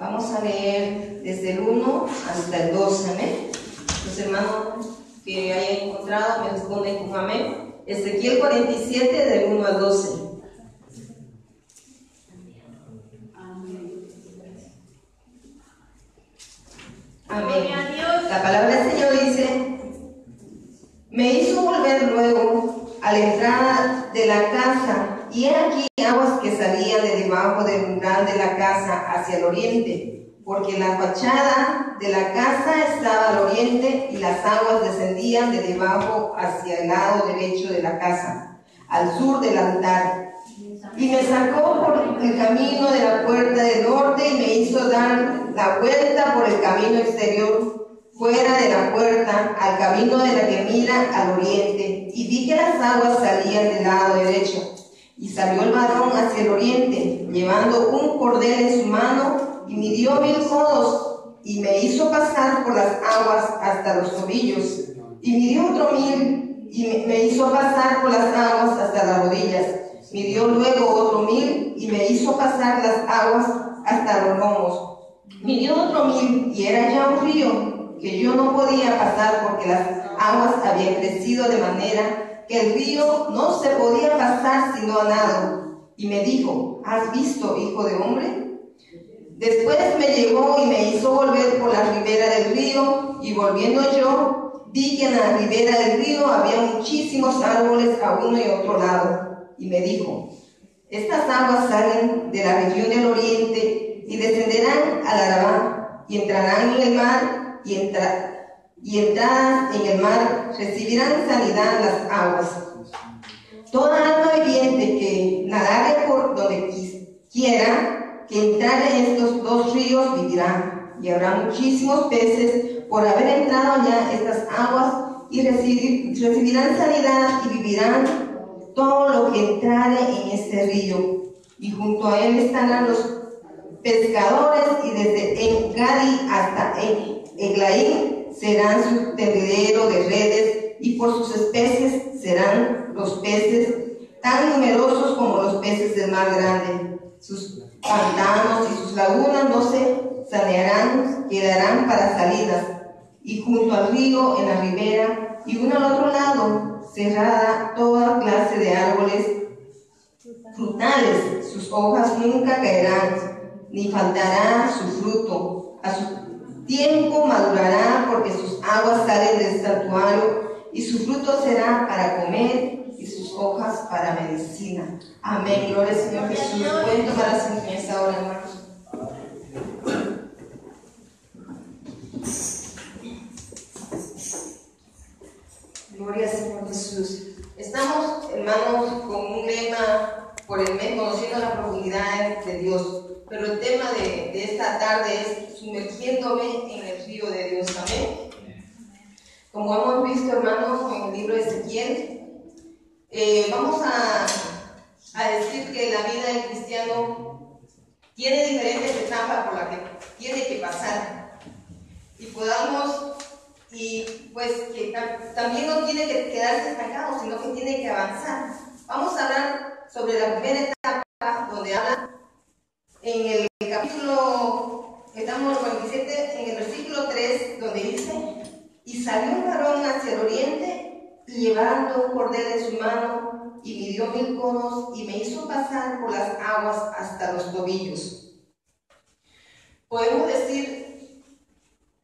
Vamos a leer desde el 1 hasta el 12, amén. Los hermanos que hayan encontrado me responden con amén. Ezequiel 47 del 1 al 12. Amén. La palabra del Señor dice, me hizo volver luego a la entrada de la casa y he aquí aguas que salían de debajo del umbral de la casa hacia el oriente, porque la fachada de la casa estaba al oriente y las aguas descendían de debajo hacia el lado derecho de la casa, al sur del altar. Y me sacó por el camino de la puerta del norte y me hizo dar la vuelta por el camino exterior, fuera de la puerta, al camino de la que mira al oriente, y vi que las aguas salían del lado derecho y salió el varón hacia el oriente, llevando un cordel en su mano, y midió mil codos, y me hizo pasar por las aguas hasta los tobillos. Y midió otro mil, y me hizo pasar por las aguas hasta las rodillas. Midió luego otro mil, y me hizo pasar las aguas hasta los lomos. Midió otro mil, y era ya un río, que yo no podía pasar porque las aguas habían crecido de manera que el río no se podía pasar sino a nado. Y me dijo, ¿has visto, hijo de hombre? Después me llevó y me hizo volver por la ribera del río, y volviendo yo, vi que en la ribera del río había muchísimos árboles a uno y otro lado. Y me dijo, estas aguas salen de la región del oriente y descenderán al Arabá y entrarán en el mar y, entra, entradas en el mar recibirán sanidad las aguas. Toda alma viviente que nadare por donde quiera, que entrare en estos dos ríos vivirá. Y habrá muchísimos peces por haber entrado ya estas aguas y recibirán sanidad y vivirán todo lo que entrare en este río. Y junto a él estarán los pescadores y desde Engadi hasta Eglaim serán su tendedero de redes y por sus especies serán los peces tan numerosos como los peces del mar grande. Sus pantanos y sus lagunas no se sanearán, quedarán para salidas. Y junto al río, en la ribera, y uno al otro lado, cerrada toda clase de árboles frutales. Sus hojas nunca caerán, ni faltará su fruto. A su tiempo madurará porque sus aguas salen del santuario y su fruto será para comer y sus hojas para medicina. Amén. Gloria al Señor Jesús. Pueden tomar asiento en esta Gloria al Señor Jesús. Estamos, hermanos, con un lema por el mes, conociendo la profundidad de Dios. Pero el tema de, de esta tarde es sumergiéndome en el río de Dios. Amén. Como hemos visto, hermanos, en el libro de Ezequiel, eh, vamos a, a, decir que la vida del cristiano tiene diferentes etapas por las que tiene que pasar. Y podamos, y pues que también no tiene que quedarse estancado, sino que tiene que avanzar. Vamos a hablar sobre la primera etapa donde habla en el capítulo, estamos en el 47, en el versículo 3, donde dice, y salió un varón hacia el oriente, llevando un cordel en su mano, y midió mil conos, y me hizo pasar por las aguas hasta los tobillos. Podemos decir,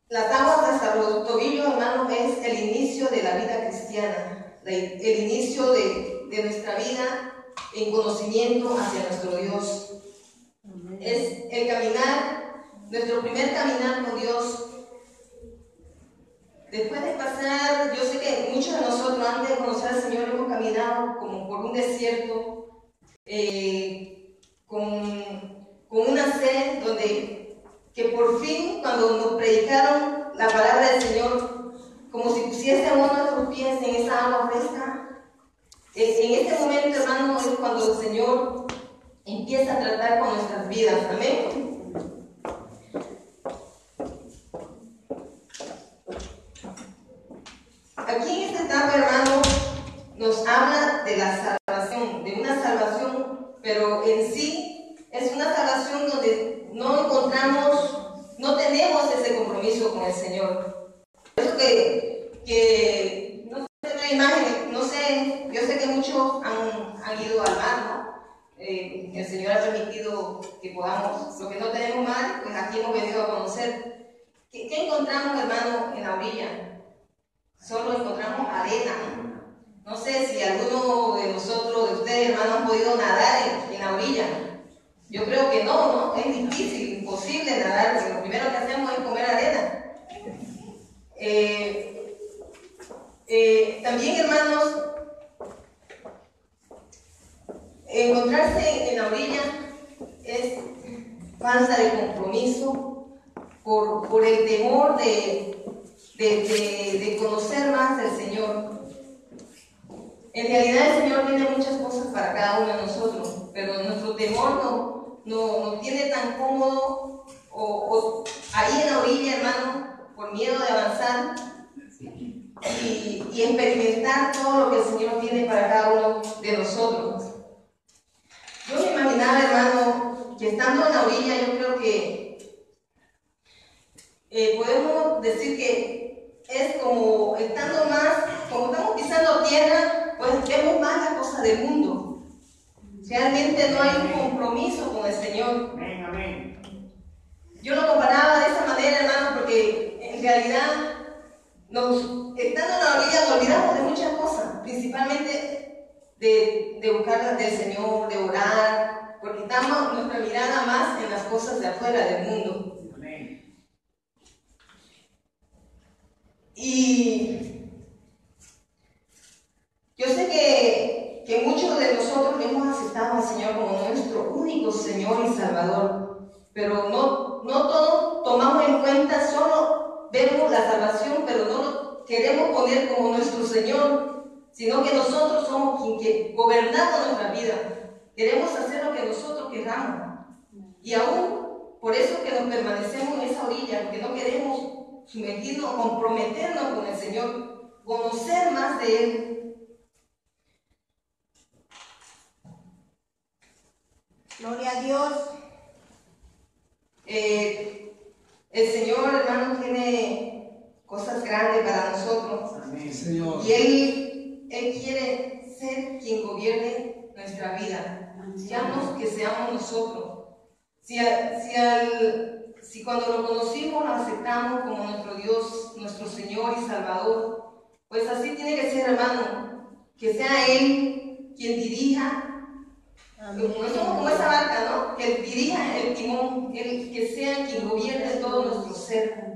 las aguas hasta los tobillos, hermano, es el inicio de la vida cristiana, el inicio de, de nuestra vida en conocimiento hacia nuestro Dios es el caminar, nuestro primer caminar con Dios. Después de pasar, yo sé que muchos de nosotros antes de conocer al Señor hemos caminado como por un desierto, eh, con, con una sed donde que por fin cuando nos predicaron la palabra del Señor, como si pusiésemos nuestros pies en esa agua fresca, En este momento, hermano, es cuando el Señor empieza a tratar con nuestras vidas. Amén. Aquí en esta etapa, hermano, nos habla de la salvación, de una salvación, pero en sí es una salvación donde no encontramos, no tenemos ese compromiso con el Señor. Por eso que, que imagen, no sé, yo sé que muchos han, han ido al mar, ¿no? Eh, el Señor ha permitido que podamos, lo que no tenemos mar, pues aquí hemos venido a conocer. ¿Qué, qué encontramos, hermano, en la orilla? Solo encontramos arena. No sé si alguno de nosotros, de ustedes, hermanos, han podido nadar en, en la orilla. Yo creo que no, ¿no? Es difícil, imposible nadar, porque lo primero que hacemos es comer arena. Eh, eh, también, hermanos, encontrarse en la orilla es falta de compromiso por, el temor de, de, conocer más del Señor. En realidad el Señor tiene muchas cosas para cada uno de nosotros, pero nuestro temor no, no, tiene tan cómodo o, o ahí en la orilla, hermano, por miedo de avanzar, y, experimentar todo lo que el Señor tiene para cada uno de nosotros. Yo me imaginaba, hermano, que estando en la orilla, yo creo que eh, podemos decir que es como estando más, como estamos pisando tierra, pues vemos más las cosas del mundo. Realmente no hay un compromiso con el Señor. Yo lo comparaba de esa manera, hermano, porque en realidad nos, estando en la orilla, nos olvidamos de muchas cosas, principalmente de, de buscar del Señor, de orar, porque estamos nuestra mirada más en las cosas de afuera del mundo. Y yo sé que, que muchos de nosotros hemos aceptado al Señor como nuestro único Señor y Salvador, pero no, no todos tomamos en cuenta solo vemos la salvación, pero no lo queremos poner como nuestro Señor, sino que nosotros somos quien que gobernamos nuestra vida. Queremos hacer lo que nosotros queramos. Y aún por eso que nos permanecemos en esa orilla, porque no queremos sumergirnos, comprometernos con el Señor, conocer más de Él. Gloria a Dios. Eh, el Señor, hermano, tiene cosas grandes para nosotros. Amén, Señor. Y Él, Él quiere ser quien gobierne nuestra vida. Ya no que seamos nosotros. Si, si, si cuando lo conocimos lo aceptamos como nuestro Dios, nuestro Señor y Salvador, pues así tiene que ser, hermano. Que sea Él quien dirija somos como esa barca, ¿no? Que dirija el timón, que sea quien gobierne todo nuestro ser.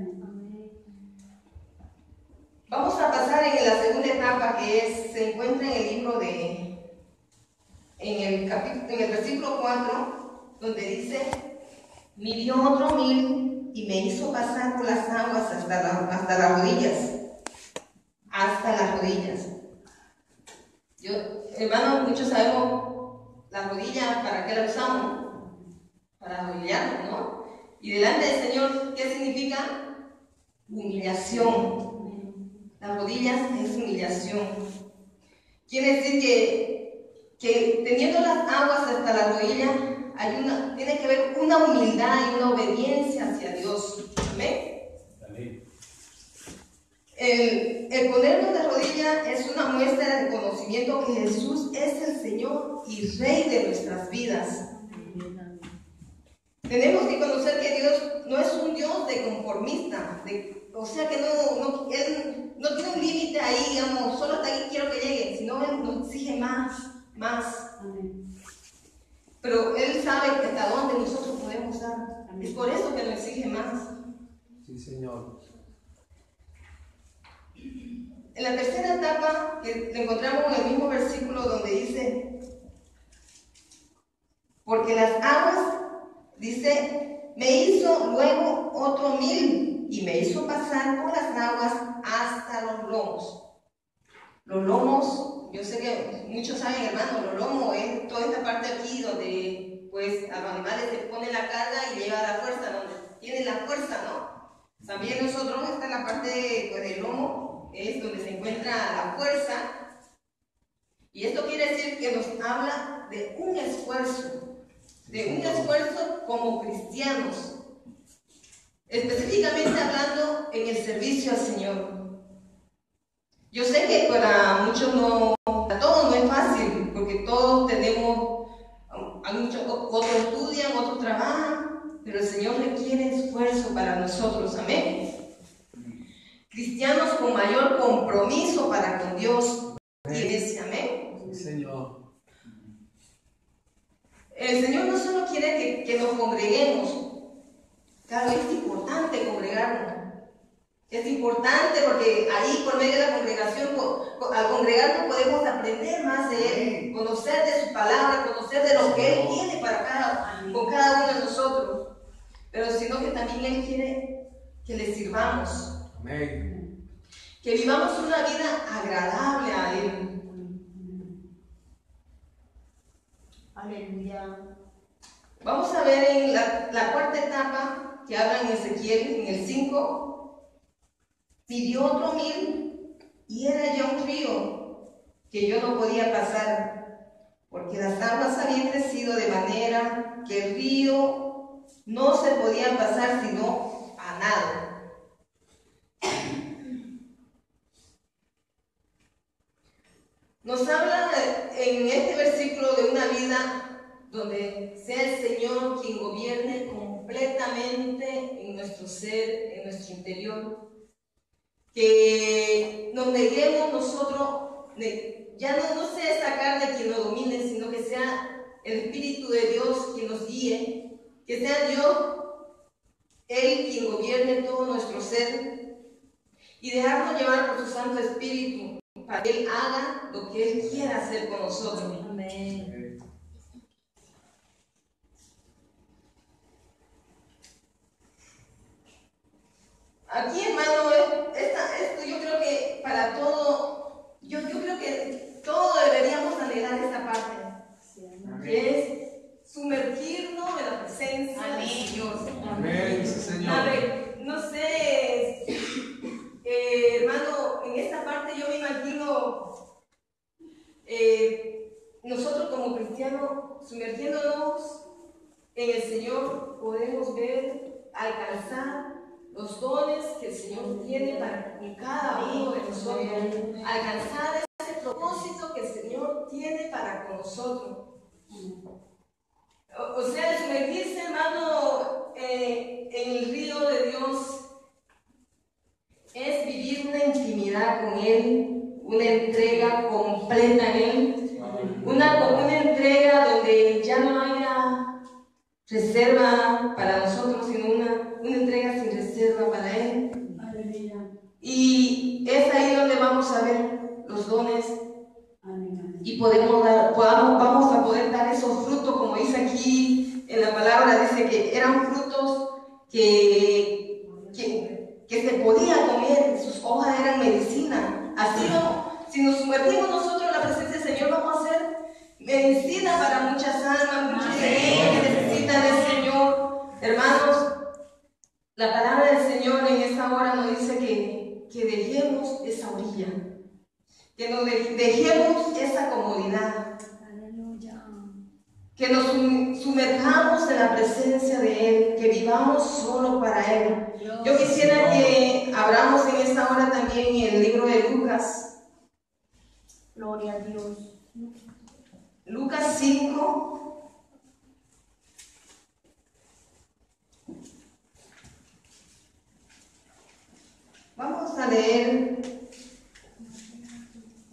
Vamos a pasar en la segunda etapa que se encuentra en el libro de, en el, capítulo, en el versículo 4, donde dice, midió otro mil y me hizo pasar por las aguas hasta, hasta las rodillas, hasta las rodillas. Yo, hermano, muchos sabemos la rodilla, ¿para qué la usamos? Para arrodillarnos, ¿no? Y delante del Señor, ¿qué significa? Humillación. Las rodillas es humillación. Quiere decir que, que teniendo las aguas hasta la rodilla, hay una, tiene que haber una humildad y una obediencia hacia Dios. Amén. El, ponernos de rodillas es una muestra de conocimiento que Jesús es el Señor y Rey de nuestras vidas. Tenemos que conocer que Dios no es un Dios de conformista, o sea que no, no tiene un límite ahí, digamos, solo hasta aquí quiero que llegue, sino Él nos exige más, más. Pero Él sabe hasta dónde nosotros podemos dar. Es por eso que nos exige más. Sí, Señor. En la tercera etapa, encontramos en el mismo versículo donde dice, porque las aguas, dice, me hizo luego otro mil y me hizo pasar por las aguas hasta los lomos. Los lomos yo sé que muchos saben, hermano, lo lomo es toda esta parte aquí donde pues a los animales se pone la carga y lleva la fuerza, donde tienen la fuerza, ¿no? También nosotros, esta es la parte pues, del lomo, es donde se encuentra la fuerza. Y esto quiere decir que nos habla de un esfuerzo, de un esfuerzo como cristianos, específicamente hablando en el servicio al Señor. Yo sé que para muchos no, para todos no es fácil, porque todos tenemos, hay muchos, otros estudian, otros trabajan, pero el Señor requiere esfuerzo para nosotros, amén. Cristianos con mayor compromiso para con Dios y iglesia, amén. Sí, Señor. El Señor no solo quiere que, que nos congreguemos, claro, es importante congregarnos, es importante porque ahí por medio de la congregación, al congregarnos podemos aprender más de Él, conocer de su palabra, conocer de lo que Él tiene para cada, con cada uno de nosotros. Pero sino que también Él quiere que le sirvamos. Amén. Que vivamos una vida agradable a Él. Aleluya. Vamos a ver en la, la cuarta etapa que habla en Ezequiel, en el 5, pidió otro mil y era ya un río que yo no podía pasar, porque las aguas habían crecido de manera que el río no se podía pasar sino a nada. Nos habla en este versículo de una vida donde sea el Señor quien gobierne completamente en nuestro ser, en nuestro interior, que nos neguemos nosotros, ya no, no sea esta carne quien nos domine, sino que sea el Espíritu de Dios quien nos guíe, que sea Dios, Él quien gobierne todo nuestro ser y dejarnos llevar por su Santo Espíritu para que Él haga lo que Él quiera hacer con nosotros. Amén. Aquí, hermano, esta, esto yo creo que para todo, yo, yo creo que todo deberíamos anhelar esta parte, que es sumergirnos en la presencia de Dios. Amén, sí, Señor. A ver, no sé, eh, hermano, en esta parte yo me imagino eh, nosotros como cristianos sumergiéndonos en el Señor podemos ver, alcanzar los dones que el Señor para cada uno de nosotros, alcanzar ese propósito que el Señor tiene para con nosotros. O, sea, sumergirse, hermano, eh, en el río de Dios es vivir una intimidad con Él, una entrega completa en Él, una, una entrega donde ya no haya reserva para nosotros, sino una, una entrega sin reserva para Él. Y es ahí donde vamos a ver los dones y podemos dar, podamos, vamos a poder dar esos frutos, como dice aquí en la palabra, dice que eran frutos que, que, que se podía comer, sus hojas eran medicina. Así no, si nos sumergimos nosotros en la presencia del Señor, vamos a ser medicina para muchas almas, muchos que necesitan del Señor. Hermanos, la palabra del Señor en esta hora nos dice que, que dejemos esa orilla, que dejemos esa comodidad, que nos sum- sumerjamos en la presencia de Él, que vivamos solo para Él. Yo quisiera que abramos en esta hora también el libro de Lucas, Gloria a Dios. Lucas 5. Vamos a leer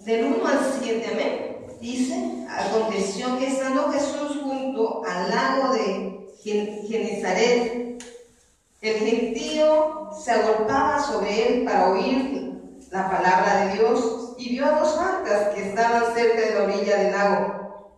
del 1 al 7, amén. Dice, aconteció que estando Jesús junto al lago de Gen- Genezaret, el gentío se agolpaba sobre él para oír la palabra de Dios y vio a dos barcas que estaban cerca de la orilla del lago.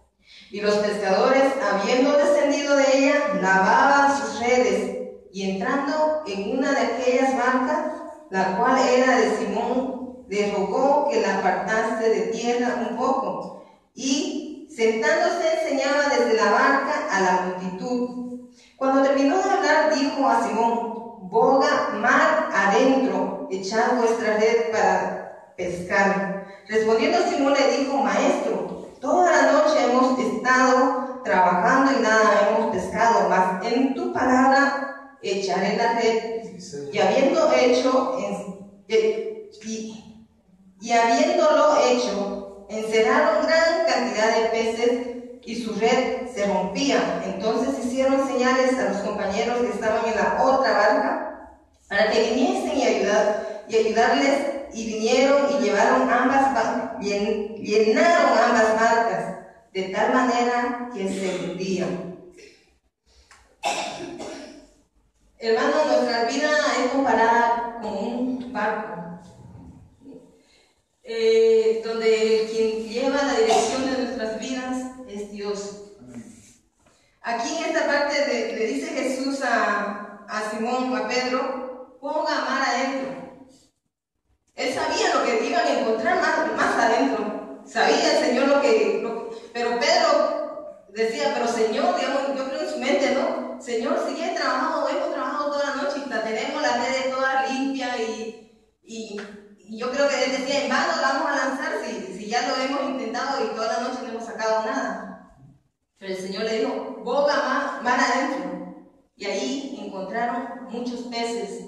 Y los pescadores, habiendo descendido de ella, lavaban sus redes y entrando en una de aquellas barcas, la cual era de Simón, le rogó que la apartase de tierra un poco y sentándose enseñaba desde la barca a la multitud. Cuando terminó de hablar, dijo a Simón, boga mar adentro, echad vuestra red para pescar. Respondiendo Simón le dijo, maestro, toda la noche hemos estado trabajando y nada hemos pescado, mas en tu palabra echaré la red. Sí. Y habiendo hecho, en- eh, y, y habiéndolo hecho, encerraron gran cantidad de peces y su red se rompía. Entonces hicieron señales a los compañeros que estaban en la otra barca para que viniesen y, ayudar, y ayudarles. Y vinieron y llevaron ambas, ba- llen- llenaron ambas barcas de tal manera que se hundían. Hermano, nuestra vida es comparada con un barco, eh, donde quien lleva la dirección de nuestras vidas es Dios. Aquí en esta parte de- le dice Jesús a, a Simón, a Pedro, ponga mar adentro. Él sabía lo que iban a encontrar más, más adentro. Sabía el Señor lo que, lo Pero Pedro decía, pero Señor, digamos, yo creo en su mente, ¿no? Señor, si he trabajado, hemos trabajado toda la noche y la tenemos las redes todas limpias y, y, y yo creo que él decía, en vano vamos a lanzar si, si ya lo hemos intentado y toda la noche no hemos sacado nada. Pero el Señor le dijo, boga mar, mar adentro. Y ahí encontraron muchos peces.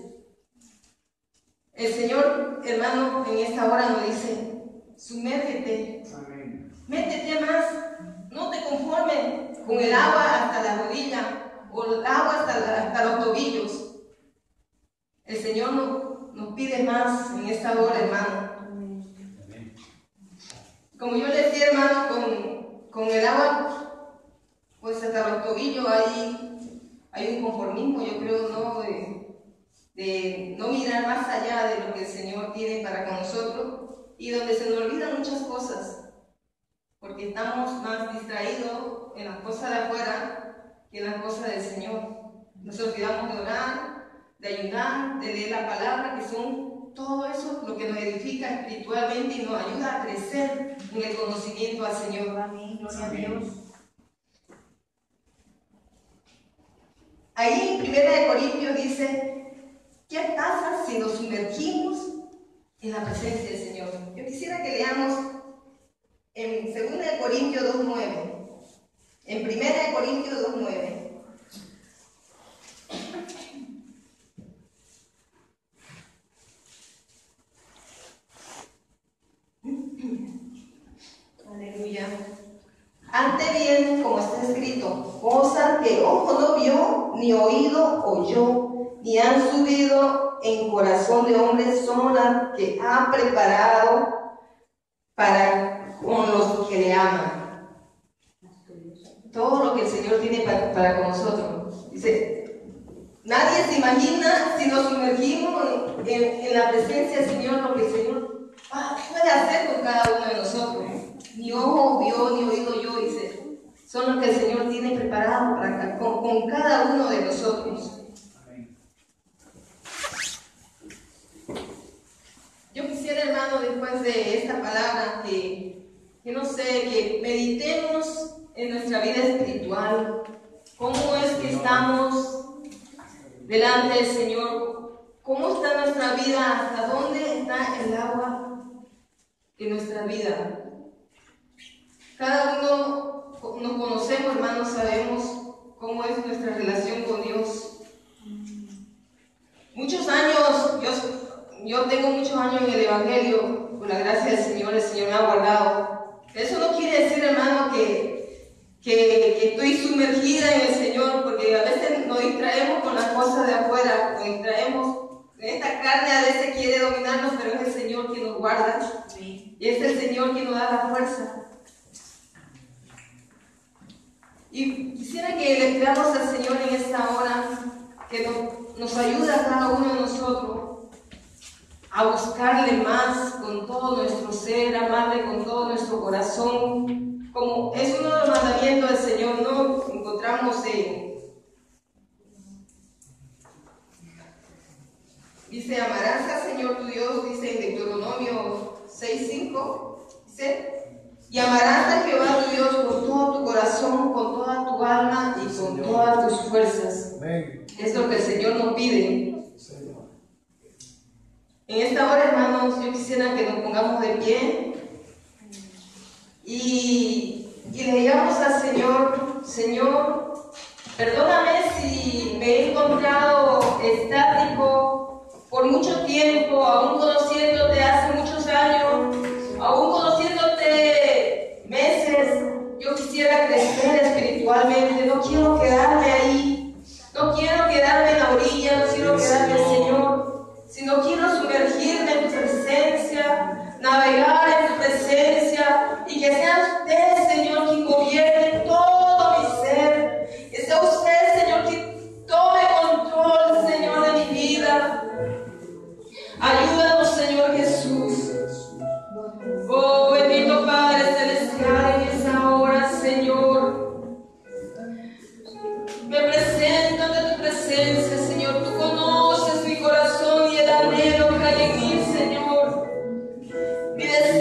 El Señor, hermano, en esta hora nos dice, sumérgete, métete más, no te conformes con el agua hasta la rodilla o el agua hasta, la- hasta los tobillos. El Señor nos, nos pide más en esta hora, hermano. Como yo le decía, hermano, con, con el agua, pues hasta los tobillos hay, hay un conformismo, yo creo, ¿no? De, de no mirar más allá de lo que el Señor tiene para con nosotros y donde se nos olvidan muchas cosas, porque estamos más distraídos en las cosas de afuera que en las cosas del Señor. Nos olvidamos de orar, de ayudar, de leer la palabra, que son todo eso lo que nos edifica espiritualmente y nos ayuda a crecer en el conocimiento al Señor. Amén. Gloria a Dios. Ahí en 1 de Corintios dice, ¿qué pasa si nos sumergimos en la presencia del Señor? Yo quisiera que leamos en 2 de Corintios 2.9. En 1 de Corintios 2.9. Ante bien, como está escrito, cosa que ojo no vio, ni oído oyó, ni han subido en corazón de hombre, son las que ha preparado para con los que le aman. Todo lo que el Señor tiene para, con nosotros. Dice, nadie se imagina si nos sumergimos en la presencia del Señor, lo que el Señor ah, puede hacer con cada uno de nosotros. Ni ojo vio, ni oído yo, dice. Son los que el Señor tiene preparado para, con, con cada uno de nosotros. Yo quisiera, hermano, después de esta palabra, que, que no sé, que meditemos en nuestra vida espiritual. ¿Cómo es que estamos delante del Señor? ¿Cómo está nuestra vida? ¿Hasta dónde está el agua en nuestra vida? Cada uno nos conocemos, hermanos, sabemos cómo es nuestra relación con Dios. Muchos años, yo, yo tengo muchos años en el Evangelio, por la gracia del Señor, el Señor me ha guardado. Eso no quiere decir, hermano, que, que, que estoy sumergida en el Señor, porque a veces nos distraemos con las cosas de afuera, nos distraemos. Esta carne a veces quiere dominarnos, pero es el Señor quien nos guarda. Y es el Señor quien nos da la fuerza. Y quisiera que le pidamos al Señor en esta hora que nos, nos ayude a cada uno de nosotros a buscarle más con todo nuestro ser, amarle con todo nuestro corazón. Como es uno de los mandamientos del Señor, no encontramos en, Dice, amarás al Señor tu Dios, dice en Deuteronomio 6.5, dice, y amarás a Jehová tu Dios con todo tu corazón, con toda tu alma y con todas tus fuerzas. Amén. Es lo que el Señor nos pide. Señor. En esta hora, hermanos, yo quisiera que nos pongamos de pie y, y le digamos al Señor, Señor, perdóname si me he encontrado estático por mucho tiempo, aún conociéndote Yes.